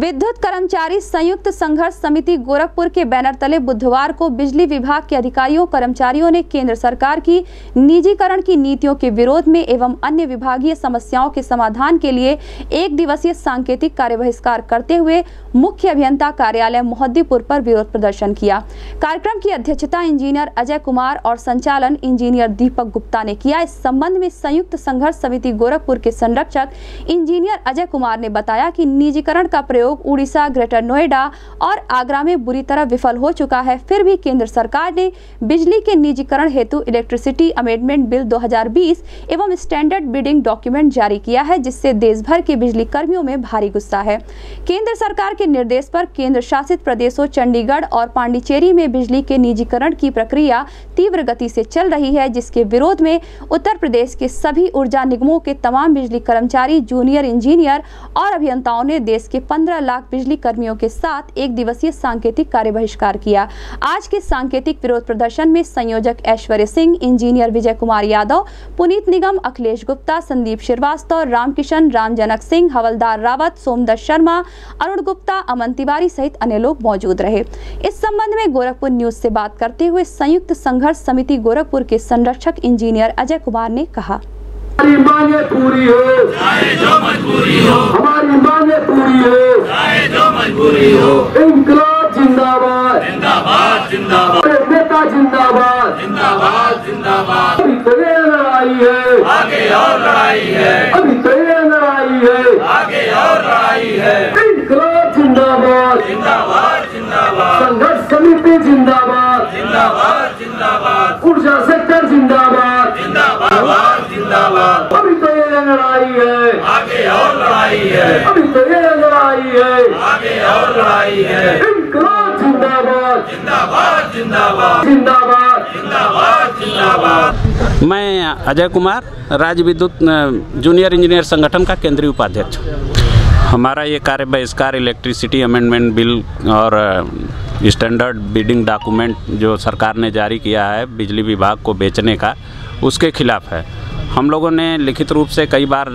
विद्युत कर्मचारी संयुक्त संघर्ष समिति गोरखपुर के बैनर तले बुधवार को बिजली विभाग के अधिकारियों, कर्मचारियों ने केंद्र सरकार की निजीकरण की नीतियों के विरोध में एवं अन्य विभागीय समस्याओं के समाधान के लिए एक दिवसीय सांकेतिक कार्य बहिष्कार करते हुए मुख्य अभियंता कार्यालय मोहद्दीपुर पर विरोध प्रदर्शन किया। कार्यक्रम की अध्यक्षता इंजीनियर अजय कुमार और संचालन इंजीनियर दीपक गुप्ता ने किया। इस संबंध में संयुक्त संघर्ष समिति गोरखपुर के संरक्षक इंजीनियर अजय कुमार ने बताया कि निजीकरण का प्रयोग उड़ीसा, ग्रेटर नोएडा और आगरा में बुरी तरह विफल हो चुका है। फिर भी केंद्र सरकार ने बिजली के निजीकरण हेतु इलेक्ट्रिसिटी अमेंडमेंट बिल 2020 एवं स्टैंडर्ड बिडिंग डॉक्यूमेंट जारी किया है, जिससे देश भर के बिजली कर्मियों में भारी गुस्सा है। केंद्र सरकार के निर्देश पर केंद्र शासित प्रदेशों चंडीगढ़ और पांडिचेरी में बिजली के निजीकरण की प्रक्रिया तीव्र गति से चल रही है, जिसके विरोध में उत्तर प्रदेश के सभी ऊर्जा निगमों के तमाम बिजली कर्मचारी, जूनियर इंजीनियर और अभियंताओं ने देश के 15 लाख बिजली कर्मियों के साथ एक दिवसीय सांकेतिक कार्य बहिष्कार किया। आज के सांकेतिक विरोध प्रदर्शन में संयोजक ऐश्वर्य सिंह इंजीनियर विजय कुमार यादव पुनीत निगम अखिलेश गुप्ता संदीप श्रीवास्तव रामकिशन रामजनक सिंह हवलदार रावत सोमदत्त शर्मा अरुण गुप्ता अमन तिवारी सहित अन्य लोग मौजूद रहे। इस संबंध में गोरखपुर न्यूज़ से बात करते हुए संयुक्त संघर्ष समिति गोरखपुर के संरक्षक इंजीनियर अजय कुमार ने कहा। हमारी मांगे पूरी हो। चाहे जो मजबूरी हो। हमारी मांगे पूरी हो। जिंदाबाद जिंदाबाद। अभी ये लड़ाई है। आगे और लड़ाई है। अभी ये लड़ाई है। आगे और लड़ाई है। इंकलाब जिंदाबाद। जिंदाबाद जिंदाबाद। संघर्ष समिति जिंदाबाद। जिंदाबाद जिंदाबाद। ऊर्जा सेक्टर जिंदाबाद। जिंदाबाद जिंदाबाद। अभी तो ये लड़ाई है। आगे और लड़ाई है। अभी तो ये लड़ाई है। आगे और लड़ाई है। इंकलाब जिंदाबाद। जिंदाबाद मैं अजय कुमार, राज्य विद्युत जूनियर इंजीनियर संगठन का केंद्रीय उपाध्यक्ष। हमारा ये कार्य बहिष्कार इलेक्ट्रिसिटी अमेंडमेंट बिल और स्टैंडर्ड बिडिंग डॉक्यूमेंट जो सरकार ने जारी किया है बिजली विभाग को बेचने का, उसके खिलाफ है। हम लोगों ने लिखित रूप से कई बार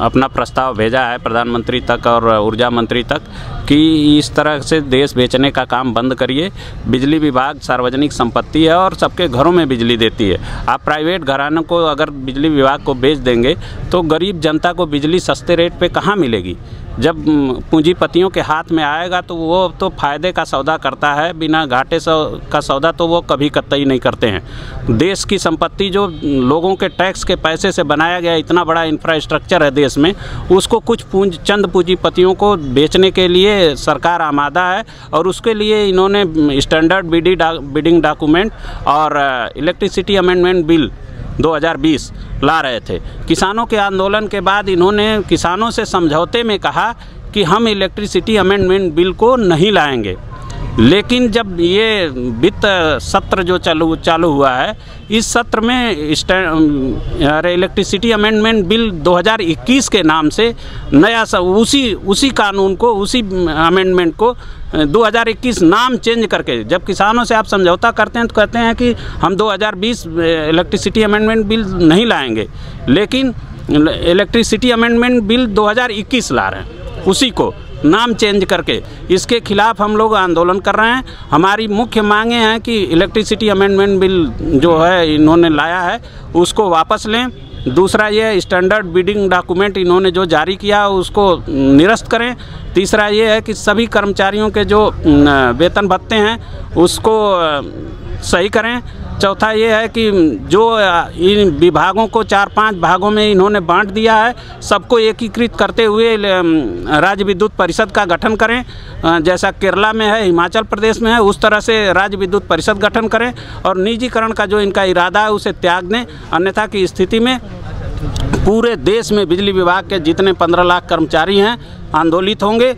अपना प्रस्ताव भेजा है प्रधानमंत्री तक और ऊर्जा मंत्री तक कि इस तरह से देश बेचने का काम बंद करिए। बिजली विभाग सार्वजनिक संपत्ति है और सबके घरों में बिजली देती है। आप प्राइवेट घरानों को अगर बिजली विभाग को बेच देंगे तो गरीब जनता को बिजली सस्ते रेट पे कहाँ मिलेगी? जब पूंजीपतियों के हाथ में आएगा तो वो तो फ़ायदे का सौदा करता है बिना घाटे सौ का सौदा तो वो कभी कतई नहीं करते हैं। देश की संपत्ति जो लोगों के टैक्स के पैसे से बनाया गया इतना बड़ा इंफ्रास्ट्रक्चर है देश में उसको कुछ पूंज चंद पूंजीपतियों को बेचने के लिए सरकार आमादा है और उसके लिए इन्होंने स्टैंडर्ड बिडी डा, बिडिंग डॉक्यूमेंट और इलेक्ट्रिसिटी अमेंडमेंट बिल 2020 ला रहे थे। किसानों के आंदोलन के बाद इन्होंने किसानों से समझौते में कहा कि हम इलेक्ट्रिसिटी अमेंडमेंट बिल को नहीं लाएँगे। लेकिन जब ये वित्त सत्र जो चालू चालू हुआ है इस सत्र में अरे इलेक्ट्रिसिटी अमेंडमेंट बिल 2021 के नाम से नया सा उसी उसी कानून को उसी अमेंडमेंट को अ, 2021 नाम चेंज करके जब किसानों से आप समझौता करते हैं तो कहते हैं कि हम 2020 इलेक्ट्रिसिटी अमेंडमेंट बिल नहीं लाएँगे। लेकिन इलेक्ट्रिसिटी अमेंडमेंट बिल 2021 ला रहे हैं उसी को। नाम चेंज करके। इसके खिलाफ हम लोग आंदोलन कर रहे हैं। हमारी मुख्य मांगे हैं कि इलेक्ट्रिसिटी अमेंडमेंट बिल जो है, इन्होंने लाया है, उसको वापस लें। दूसरा ये स्टैंडर्ड बिडिंग डॉक्यूमेंट इन्होंने जो जारी किया, उसको निरस्त करें। तीसरा ये है कि सभी कर्मचारियों के जो वेतन भत्ते हैं, उसको सही करें। चौथा ये है कि जो इन विभागों को चार पाँच भागों में इन्होंने बांट दिया है, सबको एकीकृत करते हुए राज्य विद्युत परिषद का गठन करें। जैसा केरला में है, हिमाचल प्रदेश में है, उस तरह से राज्य विद्युत परिषद गठन करें और निजीकरण का जो इनका इरादा है, उसे त्याग दें। अन्यथा की स्थिति में पूरे देश में बिजली विभाग के जितने पंद्रह लाख कर्मचारी हैं, आंदोलित होंगे।